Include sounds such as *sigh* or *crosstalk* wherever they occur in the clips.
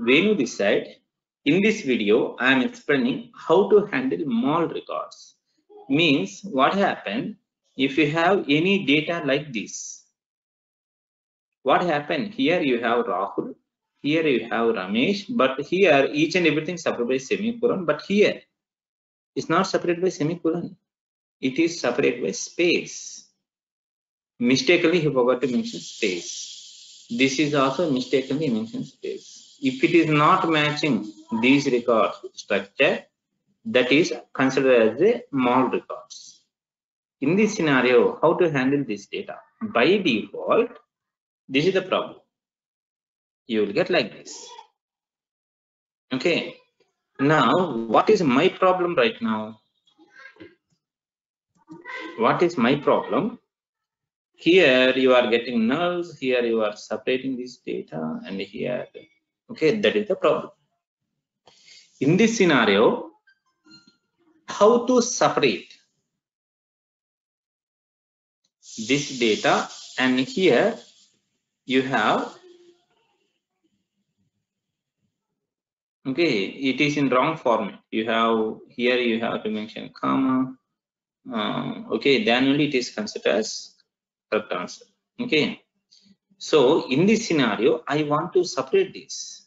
Venu this side. In this video, I am explaining how to handle mal records. Means what happened if you have any data like this. What happened here you have Rahul, here you have Ramesh, but here each and everything separated by semicolon, but here it's not separated by semicolon. It is separated by space. Mistakenly he forgot to mention space. This is also mistakenly mentioned space. If it is not matching these record structure, that is considered as a mal records. In this scenario, how to handle this data? By default, this is the problem. You will get like this. Okay. Now, what is my problem right now? What is my problem? Here you are getting nulls, here you are separating this data, and here, okay, that is the problem. In this scenario, how to separate this data and here you have okay it is in wrong format. You have here you have to mention comma uh, okay then only it is considered as correct answer. Okay. So in this scenario i want to separate this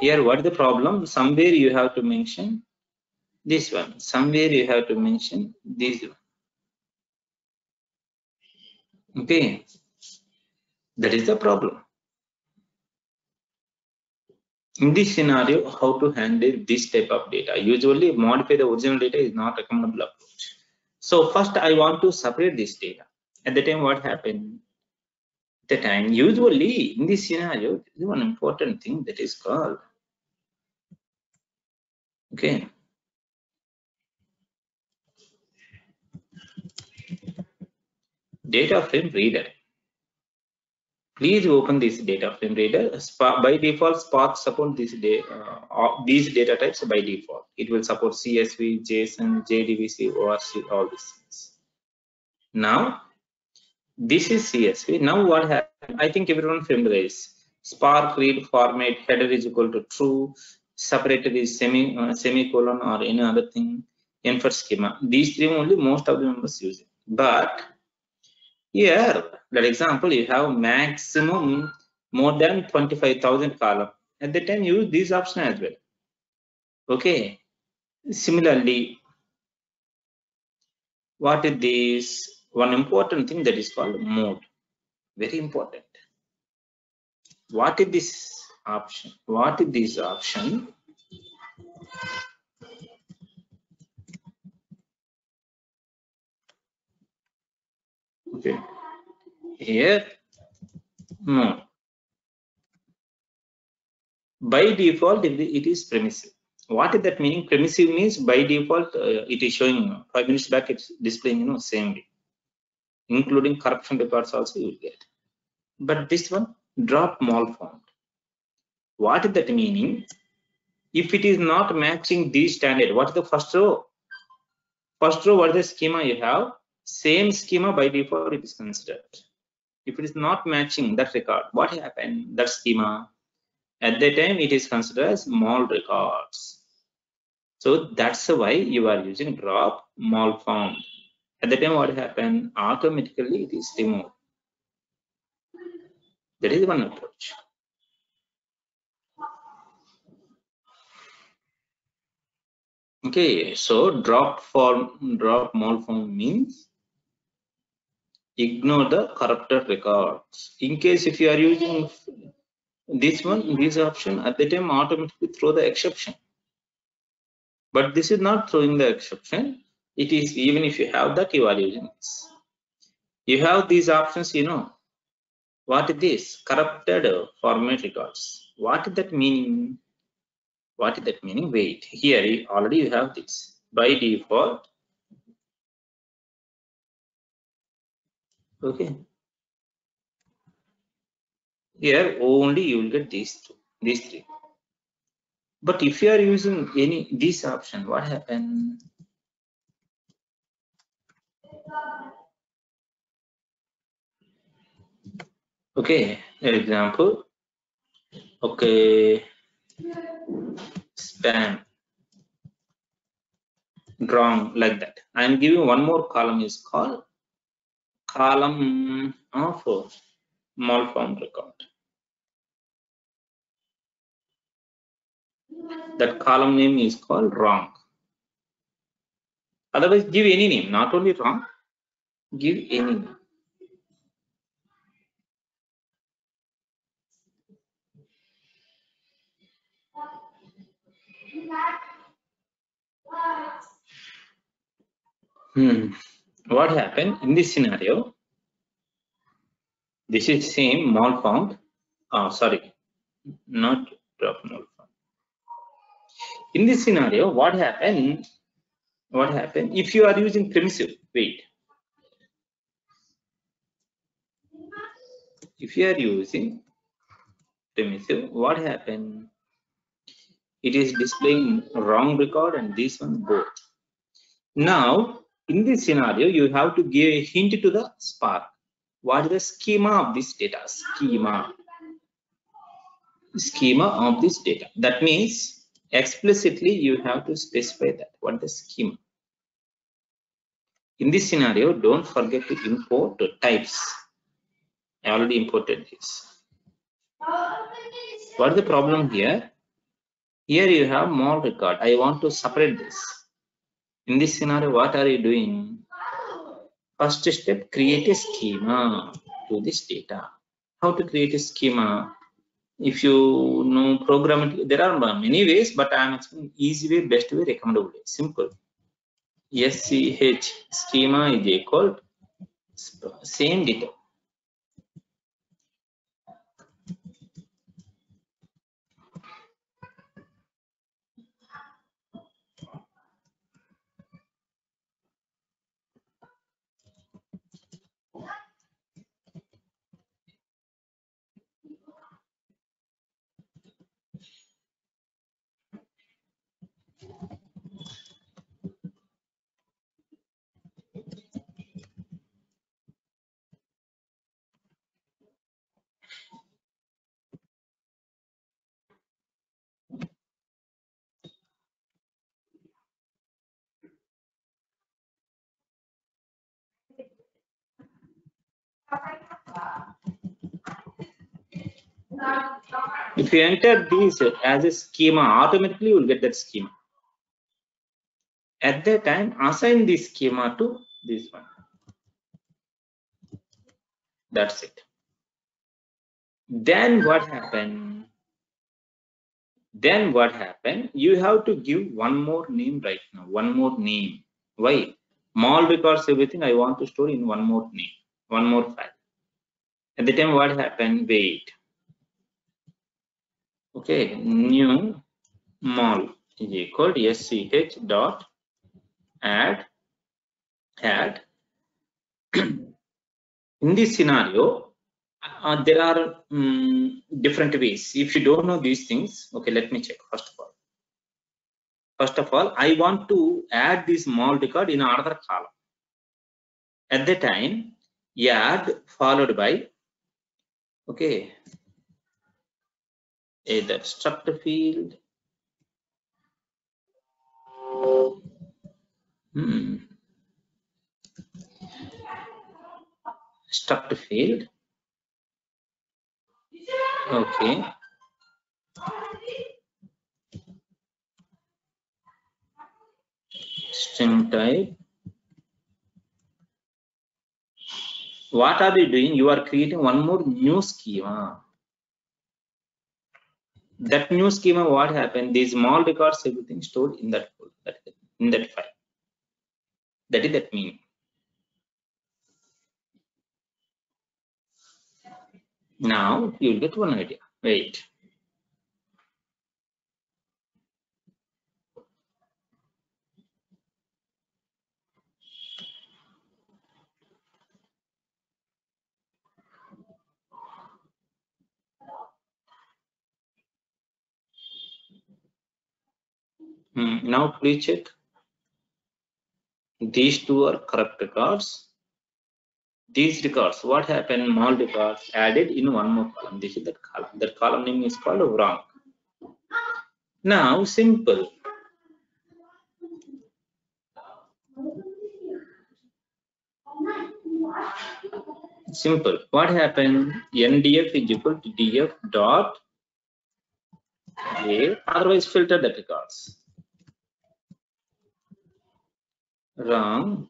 here what the problem? Somewhere you have to mention this one. Somewhere you have to mention this one. Okay. That is the problem. In this scenario how to handle this type of data? Usually modify the original data is not recommendable approach. So first i want to separate this data. At the time what happened? The time usually in this scenario one important thing that is called okay. Data frame reader. Please open this data frame reader. By default spark support this day uh, these data types by default. It will support csv json jdbc orc all these things. Now this is csv now what happened i think everyone familiarized. Spark read format header is equal to true separated is semi uh, semicolon or any other thing in infer schema. These three only most of the members use it. But here that example you have maximum more than 25000 column. At the time use this option as well. Okay. Similarly what is this? One important thing that is called mode. Very important. What is this option. What is this option? Okay. Here no. By default it is permissive. What is that meaning? Permissive means by default uh, it is showing five minutes back it's displaying you know same way. Including corruption reports also you will get. But this one drop malformed what is that meaning? If it is not matching these standard what is the first row? First row what is the schema you have? Same schema by default it is considered. If it is not matching that record what happened? That schema. At that time it is considered as mal records. So that's why you are using drop malformed at the time what happened? Automatically it is removed. That is one approach okay so drop form drop malform means ignore the corrupted records. In case if you are using this one this option at the time automatically throw the exception. But this is not throwing the exception. It is even if you have that you are using this. You have these options you know. What is this? Corrupted format records. What that meaning what is that meaning? Wait here already you have this. By default okay. Here only you will get these two these three. But if you are using any this option what happen? Okay, example. Okay, span wrong like that. I am giving one more column is called column of malformed record. That column name is called wrong. Otherwise, give any name, not only wrong, give any name. Hmm. What happened in this scenario? This is same malformed. Oh, sorry, not drop malformed. In this scenario, what happened? What happened if you are using permissive? Wait. If you are using permissive, what happened? It is displaying wrong record and this one both. Now, in this scenario, you have to give a hint to the Spark. What is the schema of this data? Schema. Schema of this data. That means explicitly you have to specify that. What the schema? In this scenario, don't forget to import the types. I already imported this. What is the problem here? Here you have more record. I want to separate this. In this scenario, what are you doing? First step, create a schema to this data. How to create a schema? If you know programming, there are many ways, but I am explaining easy way, best way, recommendable way. Simple. SCH schema is equal same data. If you enter these as a schema, automatically you will get that schema. At that time, assign this schema to this one. That's it. Then what happened? Then what happened? You have to give one more name right now. One more name. Why? Mal records everything I want to store in one more name, one more file. At the time, what happened? Wait. Okay new mal is equal to sch dot add add. *clears throat* In this scenario uh, there are um, different ways. If you don't know these things okay let me check first of all. First of all i want to add this mal record in another column. At the time add followed by okay. Either structure field. Hmm. structure field. Okay. String type what are you doing? You are creating one more new schema. That new schema what happened? These small records everything stored in that folder in that file. That is that meaning. Now you will get one idea. Wait Hmm, now please check. These two are correct records. these records, what happened? Mal records added in one more column. This is that column. That column name is called wrong. Now, simple. Simple. What happened? NDF is equal to DF dot A. Otherwise, filter the records. Wrong.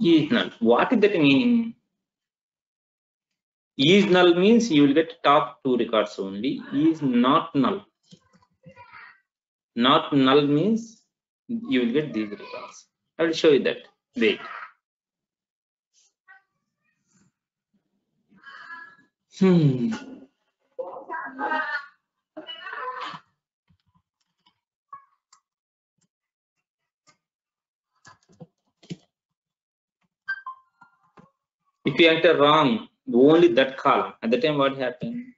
is null. What is that meaning? Is null means you will get top two records only. Is not null. Not null means you will get these records. I will show you that. Wait. Hmm. If you enter wrong, only that column, at the time what happened?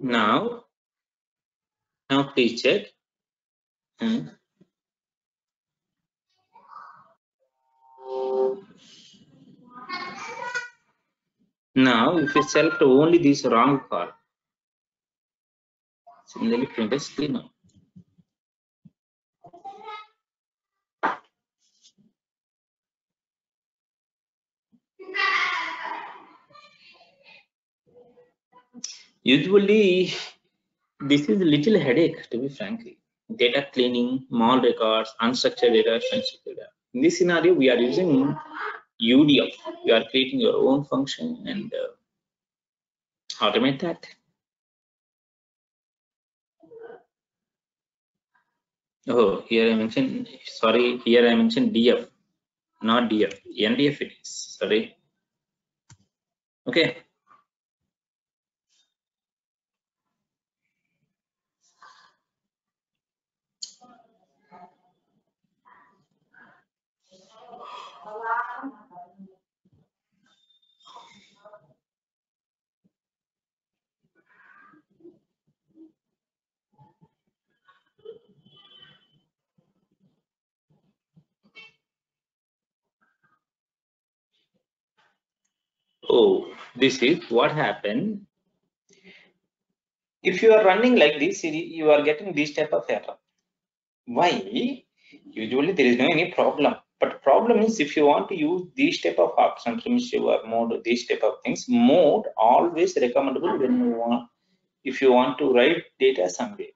Now, now please check. Hmm. Now, if you select only this wrong column, similarly print a schema. Usually, this is a little headache, to be frankly. Data cleaning, mal records, unstructured data, unstructured data. In this scenario, we are using UDF. You are creating your own function and uh, automate that. Oh, here I mentioned, sorry, here I mentioned DF, not DF, NDF it is, sorry. Okay. Oh, this is what happened. If you are running like this, you are getting this type of error. Why? Usually there is no any problem. But problem is if you want to use these type of options, primitive mode, these type of things, mode always recommendable when you want if you want to write data somewhere.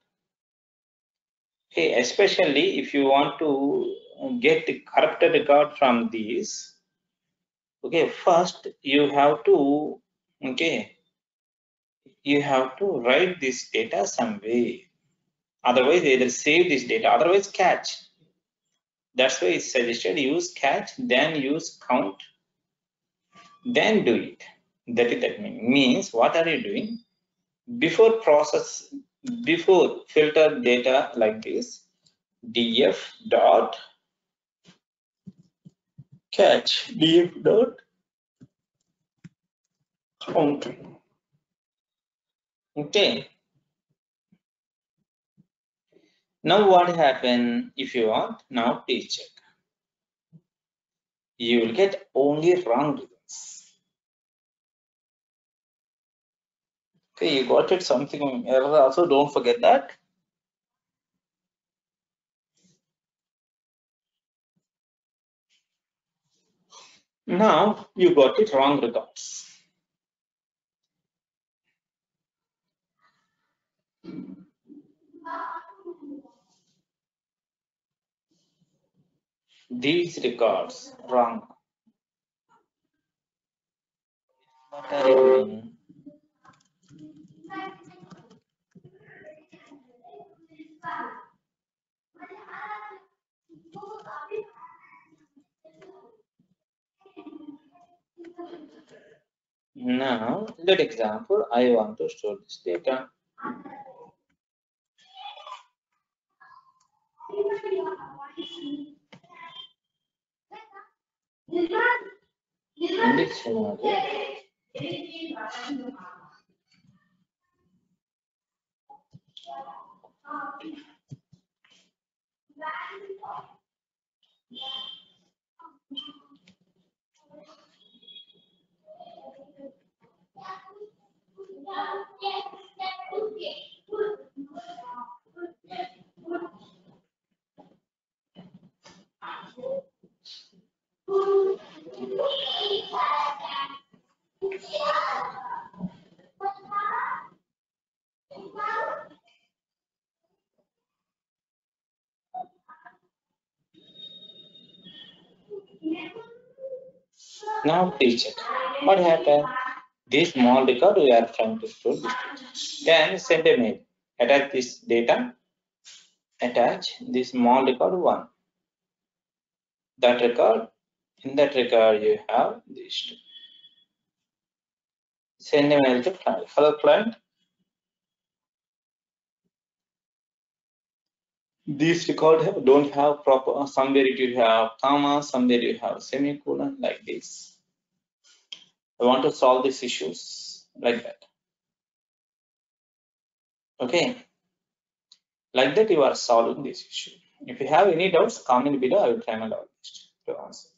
Okay, especially if you want to get the corrupted record from these okay first you have to okay you have to write this data some way. Otherwise either save this data otherwise cache. That's why it's suggested use cache then use count then do it. That is that mean means what are you doing? Before process before filter data like this df dot cache df dot count okay. Now what happen if you want? Now please check. You will get only wrong results. Okay you got it something error also don't forget that Now you got it wrong records. These records wrong. You? Now, that example, I want to store this data. In this scenario, Now please check what happened. This small record we are trying to store this. Then send a mail. Attach this data. Attach this small record one. That record. In that record you have this. Send a mail to client. Hello client. This record don't have proper. Somewhere you have comma. Somewhere you have semicolon like this. I want to solve these issues like that. Okay. Like that you are solving this issue. If you have any doubts, comment below. I will try my best to answer.